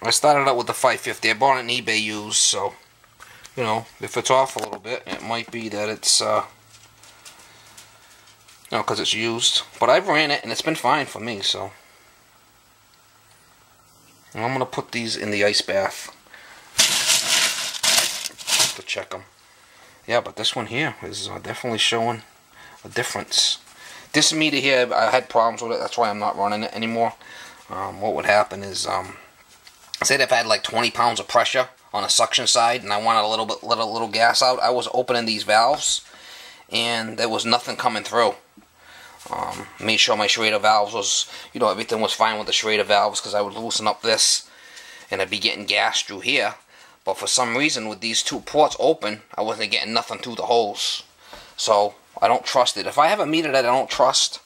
I started out with the 550. I bought it in eBay used, so you know, if it's off a little bit, it might be that it's uh, you know, because it's used. But I've ran it and it's been fine for me, so. And I'm gonna put these in the ice bath to check them. Yeah, but this one here is uh, definitely showing a difference. This meter here, I had problems with it. That's why I'm not running it anymore. Um, what would happen is, um, say if I had like 20 pounds of pressure on a suction side and I wanted a little bit little little gas out, I was opening these valves and there was nothing coming through. Um, made sure my Schrader valves was, you know, everything was fine with the Schrader valves because I would loosen up this and I'd be getting gas through here. But for some reason, with these two ports open, I wasn't getting nothing through the holes. So I don't trust it. If I have a meter that I don't trust,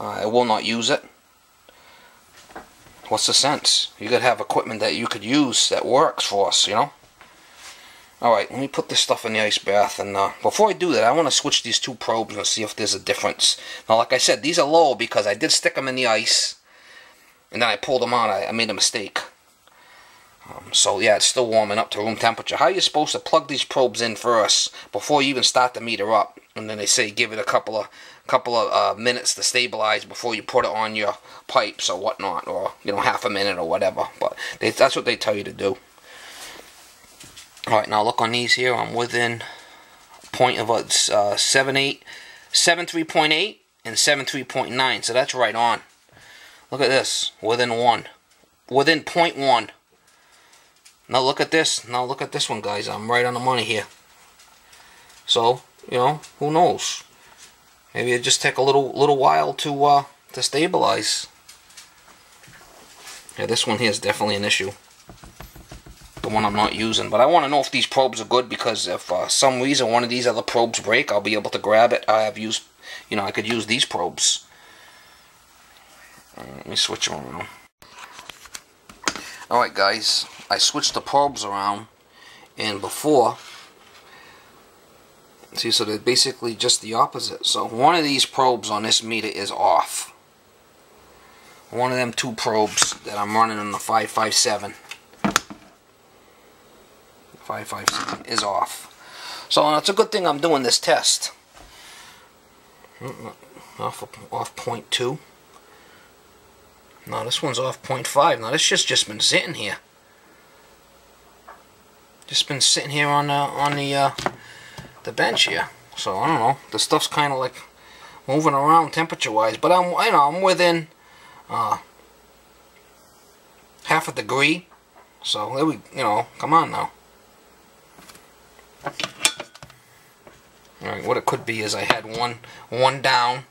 uh, I will not use it. What's the sense? You gotta have equipment that you could use that works for us, you know? Alright, let me put this stuff in the ice bath, and uh, before I do that, I want to switch these two probes and see if there's a difference. Now, like I said, these are low because I did stick them in the ice, and then I pulled them out. I, I made a mistake. Um, so, yeah, it's still warming up to room temperature. How are you supposed to plug these probes in first before you even start the meter up? And then they say give it a couple of couple of uh, minutes to stabilize before you put it on your pipes or whatnot, or, you know, half a minute or whatever. But they, that's what they tell you to do. Alright, now look on these here. I'm within point of a uh, 7.8, 7.3.8 and 7.3.9. So that's right on. Look at this. Within 1. Within point 0.1. Now look at this. Now look at this one, guys. I'm right on the money here. So, you know, who knows? Maybe it just take a little little while to uh, to stabilize. Yeah, this one here is definitely an issue the one I'm not using. But I want to know if these probes are good because if uh, some reason one of these other probes break, I'll be able to grab it. I have used, you know, I could use these probes. Let me switch them around. Alright guys, I switched the probes around and before, see so they're basically just the opposite. So one of these probes on this meter is off. One of them two probes that I'm running on the 557 557 is off. So it's a good thing I'm doing this test. Hmm, off, off point two. No, this one's off point five. Now this just just been sitting here. Just been sitting here on the on the uh, the bench here. So I don't know. The stuff's kind of like moving around temperature wise, but I'm you know I'm within uh, half a degree. So there we you know come on now. Alright, what it could be is I had one one down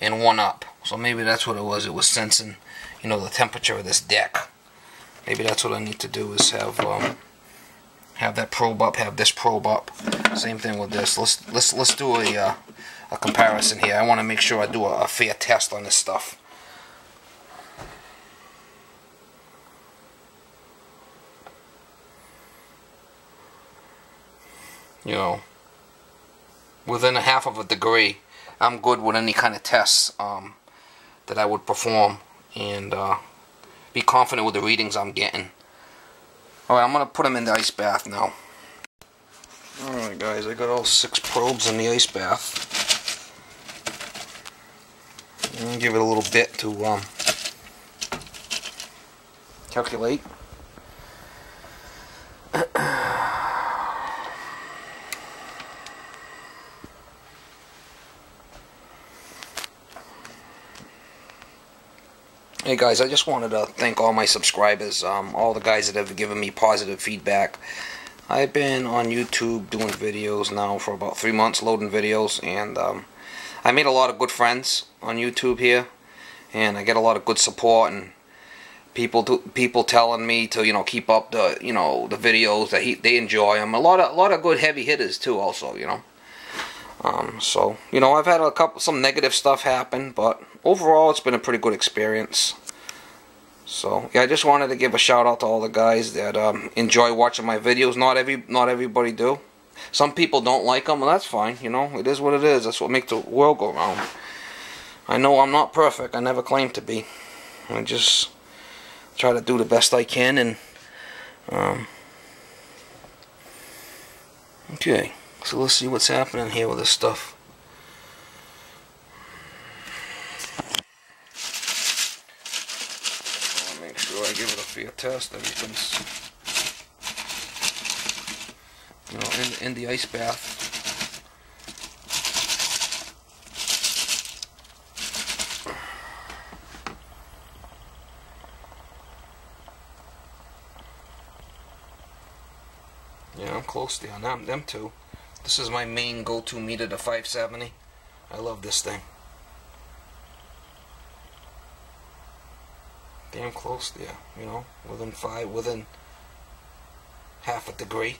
and one up. So maybe that's what it was. It was sensing, you know, the temperature of this deck. Maybe that's what I need to do is have um, have that probe up, have this probe up. Same thing with this. Let's let's let's do a uh, a comparison here. I want to make sure I do a, a fair test on this stuff. you know, within a half of a degree, I'm good with any kind of tests um, that I would perform and uh, be confident with the readings I'm getting. Alright, I'm going to put them in the ice bath now. Alright guys, I got all six probes in the ice bath. And give it a little bit to um, calculate. Hey guys, I just wanted to thank all my subscribers, um, all the guys that have given me positive feedback. I've been on YouTube doing videos now for about three months, loading videos, and um, I made a lot of good friends on YouTube here, and I get a lot of good support and people to, people telling me to you know keep up the you know the videos that he, they enjoy them. A lot of a lot of good heavy hitters too, also you know. Um, so you know I've had a couple some negative stuff happen, but overall it's been a pretty good experience. So yeah, I just wanted to give a shout out to all the guys that um, enjoy watching my videos. Not every not everybody do. Some people don't like them, and that's fine. You know, it is what it is. That's what makes the world go round. I know I'm not perfect. I never claim to be. I just try to do the best I can and Um, okay, so let's see what's happening here with this stuff. Make sure I give it a fair test. Everything's, you know, in, in the ice bath. Yeah, I'm close to on them, them two. This is my main go-to meter, the 570. I love this thing. Damn close there, you know, within five, within half a degree.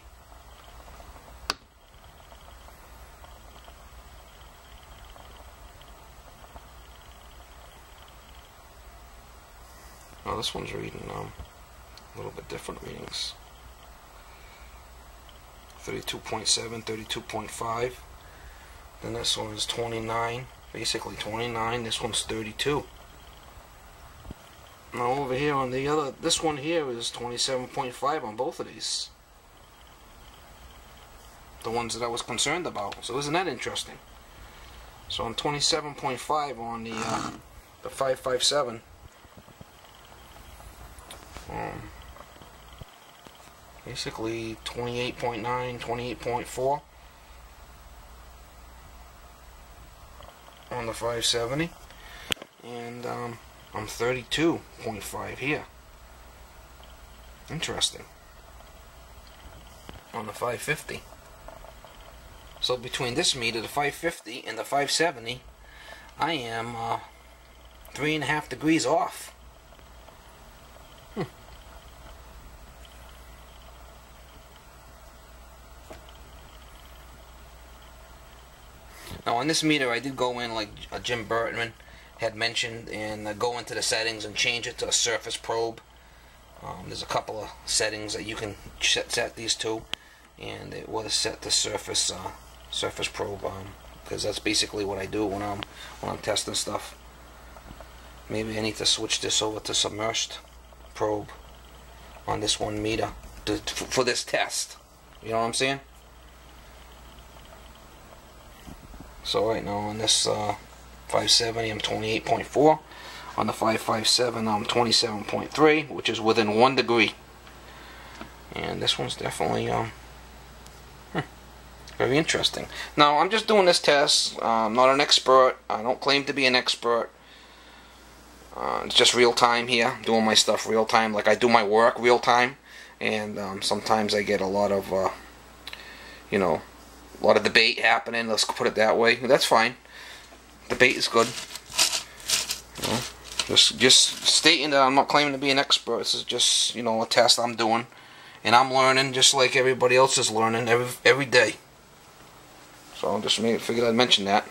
Oh, this one's reading um, a little bit different readings. 32.7, 32.5. Then this one is 29, basically 29. This one's 32. Now over here on the other, this one here is 27.5 on both of these. The ones that I was concerned about. So isn't that interesting? So I'm 27.5 on the uh, the 557. Um, basically 28.9, 28.4 on the 570 and um, I'm 32.5 here. Interesting. On the 550 so between this meter the 550 and the 570 I am uh, three and a half degrees off on this meter I did go in like uh, Jim Burton had mentioned and uh, go into the settings and change it to a surface probe. Um, there's a couple of settings that you can set, set these to and it was set to surface uh, surface probe because um, that's basically what I do when I'm when I'm testing stuff. Maybe I need to switch this over to submerged probe on this one meter to, for this test. You know what I'm saying? So right now on this uh, 570 I'm 28.4. On the 557 I'm 27.3 which is within one degree. And this one's definitely um, hmm, very interesting. Now I'm just doing this test. Uh, I'm not an expert. I don't claim to be an expert. Uh, it's just real time here, doing my stuff real time, like I do my work real time, and um, sometimes I get a lot of, uh, you know, a lot of debate happening. Let's put it that way. That's fine. Debate is good. You know, just just stating that I'm not claiming to be an expert. This is just you know a test I'm doing, and I'm learning just like everybody else is learning every every day. So I just made figured I'd mention that.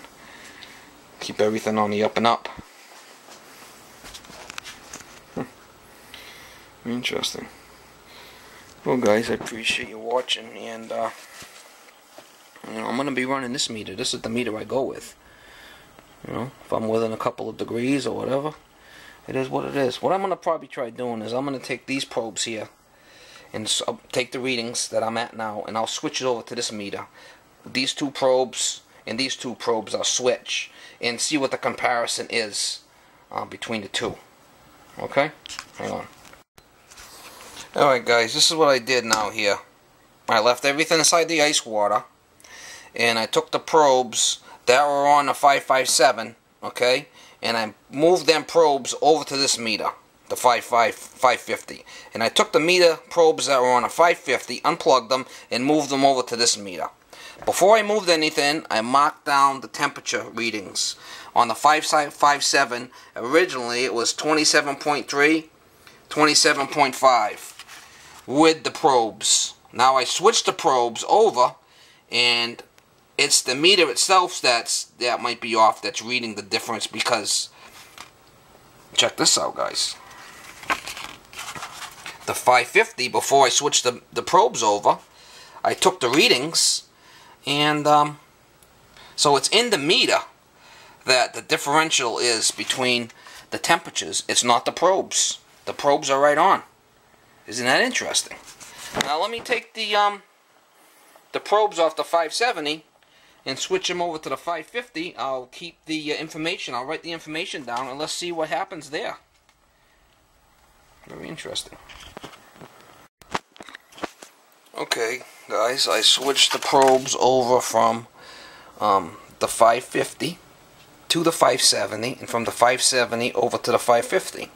Keep everything on the up and up. Hmm. Interesting. Well, guys, I appreciate you watching, and uh, you know, I'm going to be running this meter. This is the meter I go with. You know, if I'm within a couple of degrees or whatever, it is what it is. What I'm going to probably try doing is I'm going to take these probes here and take the readings that I'm at now and I'll switch it over to this meter. These two probes and these two probes I'll switch and see what the comparison is uh, between the two. Okay? Hang on. Alright guys, this is what I did now here. I left everything inside the ice water and I took the probes that were on the 557 okay? And I moved them probes over to this meter the 55 550 and I took the meter probes that were on a 550 unplugged them and moved them over to this meter. Before I moved anything I marked down the temperature readings. On the 557 originally it was 27.3 27.5 with the probes. Now I switched the probes over and it's the meter itself that's that might be off that's reading the difference because check this out guys. The 550 before I switched the, the probes over I took the readings and um, so it's in the meter that the differential is between the temperatures. It's not the probes. The probes are right on. Isn't that interesting? Now let me take the um the probes off the 570 and switch them over to the 550. I'll keep the uh, information. I'll write the information down and let's see what happens there. Very interesting. Okay, guys, I switched the probes over from um, the 550 to the 570 and from the 570 over to the 550.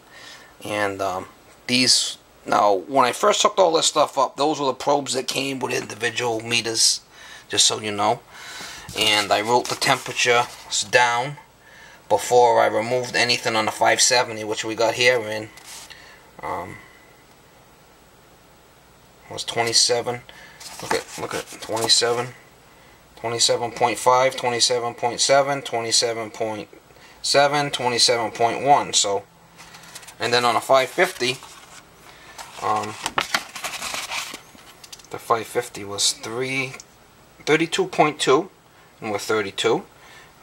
And um, these now, when I first hooked all this stuff up, those were the probes that came with individual meters, just so you know. And I wrote the temperature down before I removed anything on the 570, which we got here in. Um, was 27. Look at look at 27. 27.5, 27.7, 27.7, 27.1. So, and then on a 550, um, the 550 was 3, 32.2, and we're 32.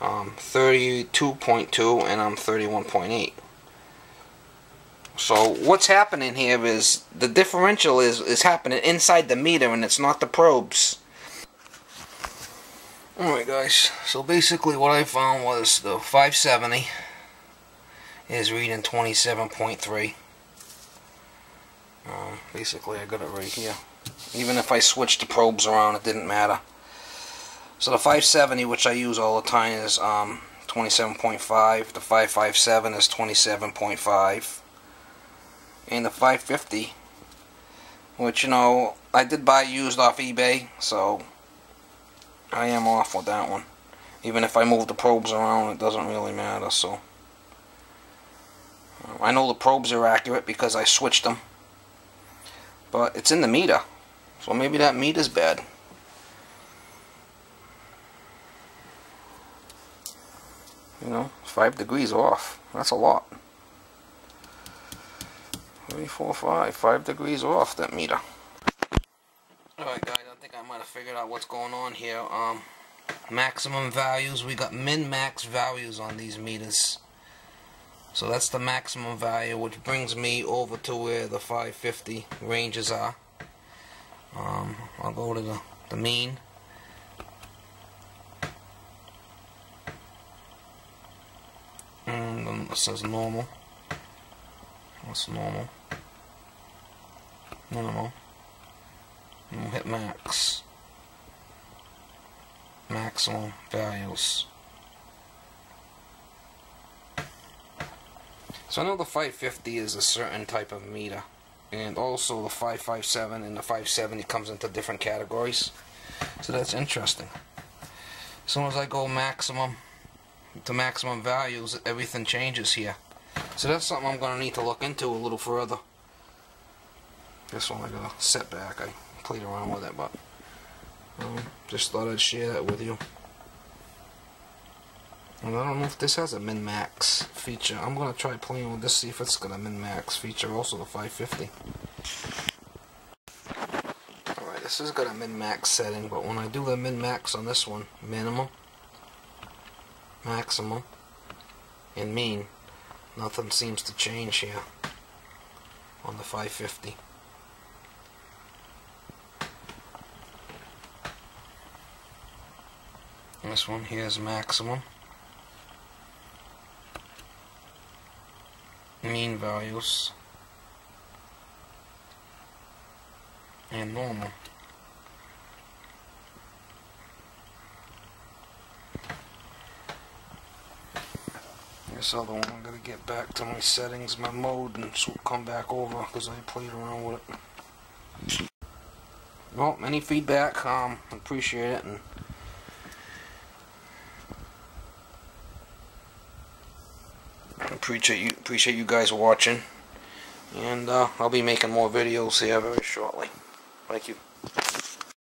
Um, 32.2, and I'm 31.8. So what's happening here is the differential is, is happening inside the meter and it's not the probes. Alright guys, so basically what I found was the 570 is reading 27.3. Um, basically, I got it right here. Even if I switched the probes around, it didn't matter. So the 570, which I use all the time, is um, 27.5. The 557 is 27.5. And the 550, which, you know, I did buy used off eBay, so I am off with that one. Even if I move the probes around, it doesn't really matter, so... I know the probes are accurate because I switched them. But it's in the meter. So maybe that meter's bad. You know, five degrees off. That's a lot. Three, four, five. Five degrees off that meter. Alright guys, I think I might have figured out what's going on here. Um, maximum values. We got min-max values on these meters. So that's the maximum value, which brings me over to where the 550 ranges are. Um, I'll go to the, the mean. It says normal. That's normal? Minimal. And we'll hit max. Maximum values. So I know the 550 is a certain type of meter. And also the 557 and the 570 comes into different categories. So that's interesting. As soon as I go maximum to maximum values, everything changes here. So that's something I'm going to need to look into a little further. This one I got a setback. I played around with it, but um, just thought I'd share that with you. And I don't know if this has a min-max feature. I'm going to try playing with this, see if it's got a min-max feature, also the 550. Alright, this has got a min-max setting, but when I do the min-max on this one, minimum, maximum, and mean, nothing seems to change here on the 550. This one here is maximum. mean values and normal. This other one, I'm going to get back to my settings, my mode, and so come back over because I played around with it. Well, any feedback, um, appreciate it, and appreciate you appreciate you guys watching. And uh, I'll be making more videos here very shortly. Thank you